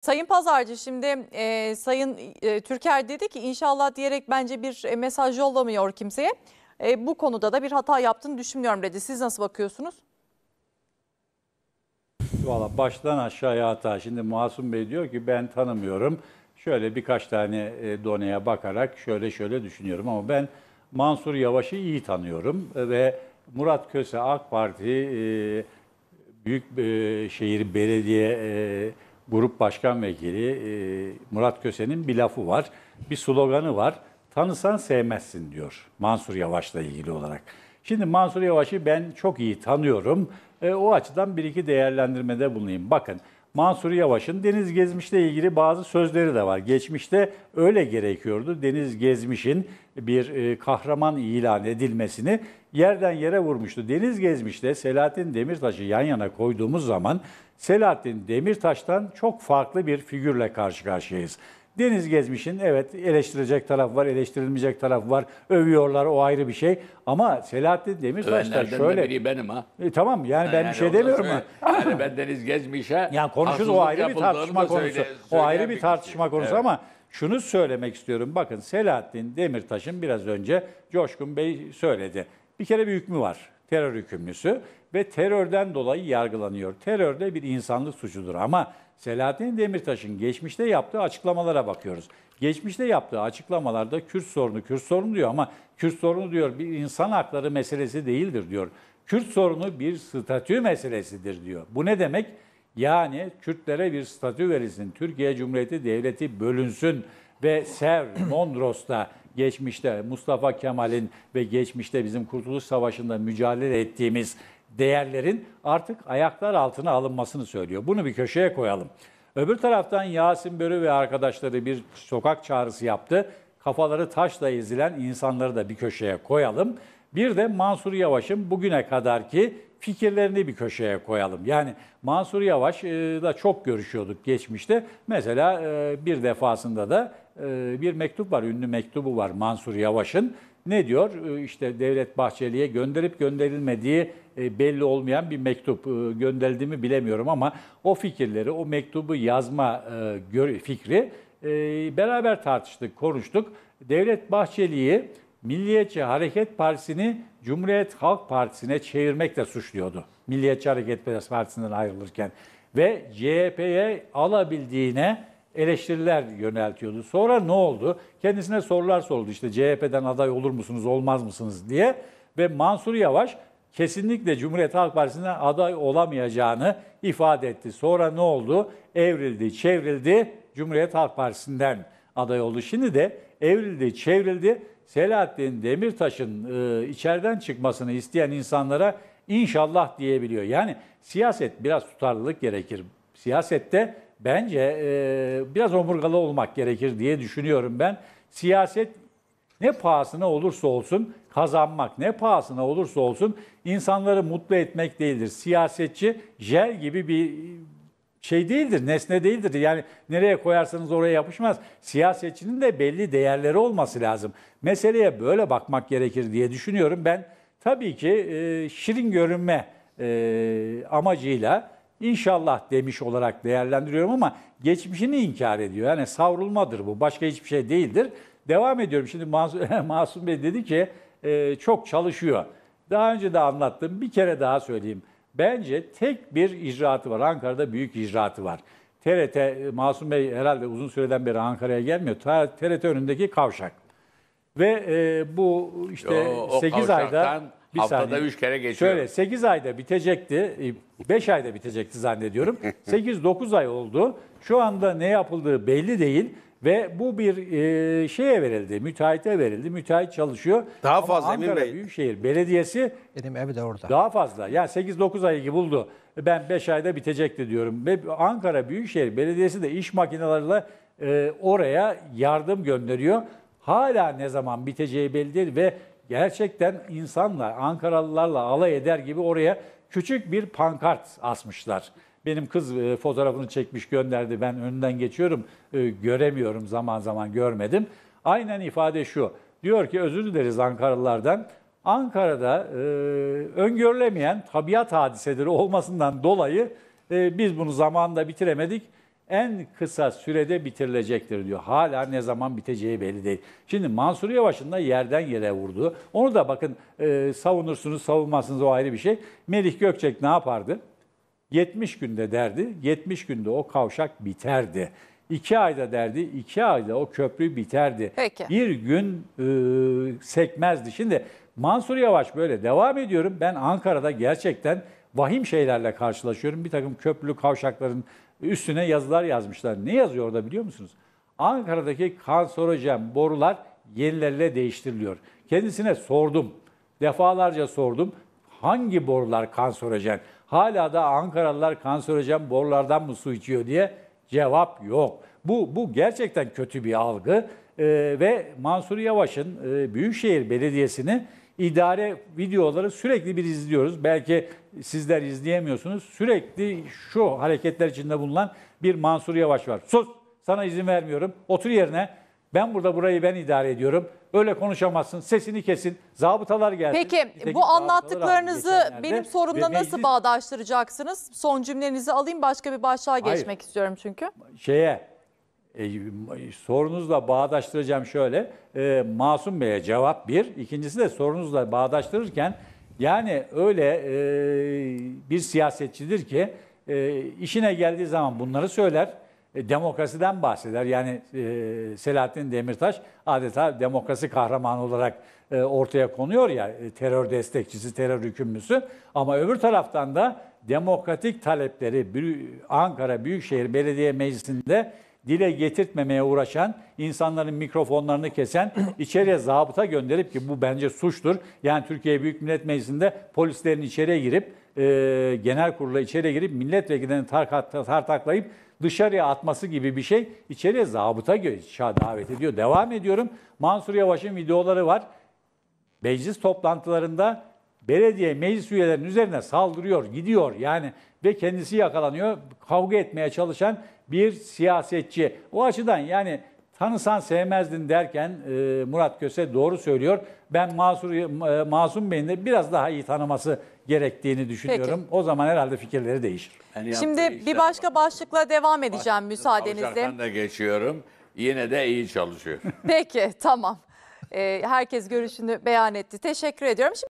Sayın Pazarcı şimdi e, Sayın e, Türker dedi ki inşallah diyerek bence bir e, mesaj yollamıyor kimseye. E, bu konuda da bir hata yaptığını düşünmüyorum dedi. Siz nasıl bakıyorsunuz? Valla baştan aşağıya hata. Şimdi Masum Bey diyor ki ben tanımıyorum. Şöyle birkaç tane e, doneye bakarak şöyle şöyle düşünüyorum ama ben Mansur Yavaş'ı iyi tanıyorum ve Murat Köse AK Parti e, Büyükşehir Belediye e, Grup Başkan Vekili e, Murat Köse'nin bir lafı var, bir sloganı var. Tanısan sevmezsin diyor Mansur Yavaş'la ilgili olarak. Şimdi Mansur Yavaş'ı ben çok iyi tanıyorum. E, o açıdan bir iki değerlendirmede bulunayım. Bakın Mansur Yavaş'ın Deniz Gezmiş'le ilgili bazı sözleri de var. Geçmişte öyle gerekiyordu. Deniz Gezmiş'in bir e, kahraman ilan edilmesini yerden yere vurmuştu. Deniz Gezmiş'te Selahattin Demirtaş'ı yan yana koyduğumuz zaman Selahattin Demirtaş'tan çok farklı bir figürle karşı karşıyayız. Deniz Gezmiş'in evet eleştirecek taraf var, eleştirilmeyecek taraf var. Övüyorlar o ayrı bir şey. Ama Selahattin Demirtaş da Övenlerden şöyle... de biri benim ha. E, tamam yani ben bir şey demiyorum. söyle. Yani ben Deniz Gezmiş'e Yani konuşuruz o haksızlık ayrı bir yapıldığını tartışma da konusu. söyle- o ayrı bir bir tartışma kişi. konusu Evet. ama şunu söylemek istiyorum. Bakın Selahattin Demirtaş'ın biraz önce Coşkun Bey söyledi. Bir kere bir hükmü var. Terör hükümlüsü ve terörden dolayı yargılanıyor. Terör de bir insanlık suçudur ama Selahattin Demirtaş'ın geçmişte yaptığı açıklamalara bakıyoruz. Geçmişte yaptığı açıklamalarda Kürt sorunu, Kürt sorunu diyor ama Kürt sorunu diyor bir insan hakları meselesi değildir diyor. Kürt sorunu bir statü meselesidir diyor. Bu ne demek? Yani Kürtlere bir statü verilsin, Türkiye Cumhuriyeti Devleti bölünsün ve Sev, Mondros'ta geçmişte Mustafa Kemal'in ve geçmişte bizim Kurtuluş Savaşı'nda mücadele ettiğimiz değerlerin artık ayaklar altına alınmasını söylüyor. Bunu bir köşeye koyalım. Öbür taraftan Yasin Börü ve arkadaşları bir sokak çağrısı yaptı. Kafaları taşla ezilen insanları da bir köşeye koyalım. Bir de Mansur Yavaş'ın bugüne kadarki fikirlerini bir köşeye koyalım. Yani Mansur Yavaş e, da çok görüşüyorduk geçmişte. Mesela e, bir defasında da bir mektup var, ünlü mektubu var Mansur Yavaş'ın. Ne diyor? E, İşte Devlet Bahçeli'ye gönderip gönderilmediği e, belli olmayan bir mektup e, gönderildi mi bilemiyorum ama o fikirleri, o mektubu yazma e, fikri e, beraber tartıştık, konuştuk. Devlet Bahçeli'yi Milliyetçi Hareket Partisi'ni Cumhuriyet Halk Partisi'ne çevirmekle suçluyordu. Milliyetçi Hareket Partisi'nden ayrılırken ve CHP'ye alabildiğine eleştiriler yöneltiyordu. Sonra ne oldu? Kendisine sorular soruldu. İşte CHP'den aday olur musunuz, olmaz mısınız diye ve Mansur Yavaş kesinlikle Cumhuriyet Halk Partisi'nden aday olamayacağını ifade etti. Sonra ne oldu? Evrildi, çevrildi. Cumhuriyet Halk Partisi'nden aday oldu. Şimdi de evrildi, çevrildi. Selahattin Demirtaş'ın e, içeriden çıkmasını isteyen insanlara inşallah diyebiliyor. Yani siyaset biraz tutarlılık gerekir. Siyasette bence e, biraz omurgalı olmak gerekir diye düşünüyorum ben. Siyaset ne pahasına olursa olsun kazanmak, ne pahasına olursa olsun insanları mutlu etmek değildir. Siyasetçi jel gibi bir şey değildir, nesne değildir. Yani nereye koyarsanız oraya yapışmaz. Siyasetçinin de belli değerleri olması lazım. Meseleye böyle bakmak gerekir diye düşünüyorum. Ben tabii ki e, şirin görünme e, amacıyla inşallah demiş olarak değerlendiriyorum ama geçmişini inkar ediyor. Yani savrulmadır bu, başka hiçbir şey değildir. Devam ediyorum. Şimdi Masum, Masum Bey dedi ki e, çok çalışıyor. Daha önce de anlattım, bir kere daha söyleyeyim. Bence tek bir icraatı var. Ankara'da büyük icraatı var. TRT, Masum Bey herhalde uzun süreden beri Ankara'ya gelmiyor. TRT önündeki kavşak. Ve e, bu işte o 8 ayda kavşaktan haftada üç kere geçiyor. Şöyle 8 ayda bitecekti. 5 ayda bitecekti zannediyorum. 8-9 ay oldu. Şu anda ne yapıldığı belli değil. Ve bu bir e, şeye verildi, müteahhite verildi. Müteahhit çalışıyor. Daha Ama fazla Emin Ankara Bey. Büyükşehir Belediyesi Benim ev de orada. daha fazla. Yani 8-9 ayı buldu. Ben 5 ayda bitecekti diyorum. Ve Ankara Büyükşehir Belediyesi de iş makineleriyle e, oraya yardım gönderiyor. Hala ne zaman biteceği belli değil ve gerçekten insanla, Ankaralılarla alay eder gibi oraya küçük bir pankart asmışlar. Benim kız e, fotoğrafını çekmiş gönderdi. Ben önünden geçiyorum. e, göremiyorum zaman zaman görmedim. Aynen ifade şu. Diyor ki özür dileriz Ankaralılardan. Ankara'da e, öngörülemeyen tabiat hadiseleri olmasından dolayı e, biz bunu zamanında bitiremedik. En kısa sürede bitirilecektir diyor. Hala ne zaman biteceği belli değil. Şimdi Mansur Yavaş'ın da yerden yere vurdu. Onu da bakın e, savunursunuz savunmazsınız o ayrı bir şey. Melih Gökçek ne yapardı? 70 günde derdi, 70 günde o kavşak biterdi. 2 ayda derdi, 2 ayda o köprü biterdi. Peki. Bir gün e, sekmezdi. Şimdi Mansur Yavaş böyle devam ediyorum. Ben Ankara'da gerçekten vahim şeylerle karşılaşıyorum. Bir takım köprülü kavşakların üstüne yazılar yazmışlar. Ne yazıyor orada biliyor musunuz? Ankara'daki kanserojen borular yenileriyle değiştiriliyor. Kendisine sordum. Defalarca sordum. Hangi borular kanserojen? Hala da Ankaralılar kanserojen borulardan mı su içiyor diye cevap yok. Bu, bu gerçekten kötü bir algı. Ee, ve Mansur Yavaş'ın e, Büyükşehir Belediyesi'ni idare videoları sürekli bir izliyoruz. Belki sizler izleyemiyorsunuz. Sürekli şu hareketler içinde bulunan bir Mansur Yavaş var. Sus! Sana izin vermiyorum. Otur yerine. Ben burada burayı ben idare ediyorum. Öyle konuşamazsın. Sesini kesin. Zabıtalar gelsin. Peki Nitekim bu anlattıklarınızı benim sorumla Ve nasıl meclis- bağdaştıracaksınız? Son cümlenizi alayım başka bir başlığa Hayır. geçmek istiyorum çünkü. şeye e, sorunuzla bağdaştıracağım şöyle. E, Masum Bey'e cevap bir. İkincisi de sorunuzla bağdaştırırken yani öyle e, bir siyasetçidir ki e, işine geldiği zaman bunları söyler. E, demokrasiden bahseder. Yani e, Selahattin Demirtaş adeta demokrasi kahramanı olarak e, ortaya konuyor ya e, terör destekçisi, terör hükümlüsü. Ama öbür taraftan da demokratik talepleri Ankara Büyükşehir Belediye Meclisi'nde dile getirtmemeye uğraşan, insanların mikrofonlarını kesen, içeriye zabıta gönderip ki bu bence suçtur. Yani Türkiye Büyük Millet Meclisi'nde polislerin içeriye girip, e, genel kurula içeriye girip milletvekillerini tartak- tartaklayıp dışarıya atması gibi bir şey içeriye zabıta davet ediyor. Devam ediyorum. Mansur Yavaş'ın videoları var meclis toplantılarında belediye meclis üyelerinin üzerine saldırıyor, gidiyor yani ve kendisi yakalanıyor. Kavga etmeye çalışan bir siyasetçi. O açıdan yani tanısan sevmezdin derken e, Murat Köse doğru söylüyor. Ben Masur, e, Masum Bey'in de biraz daha iyi tanıması gerektiğini düşünüyorum. O zaman herhalde fikirleri değişir. Yani Şimdi bir başka başlıkla devam edeceğim müsaadenizle. Kavşaktan da geçiyorum. Yine de iyi çalışıyor. Peki tamam. Ee, herkes görüşünü beyan etti. Teşekkür ediyorum. Şimdi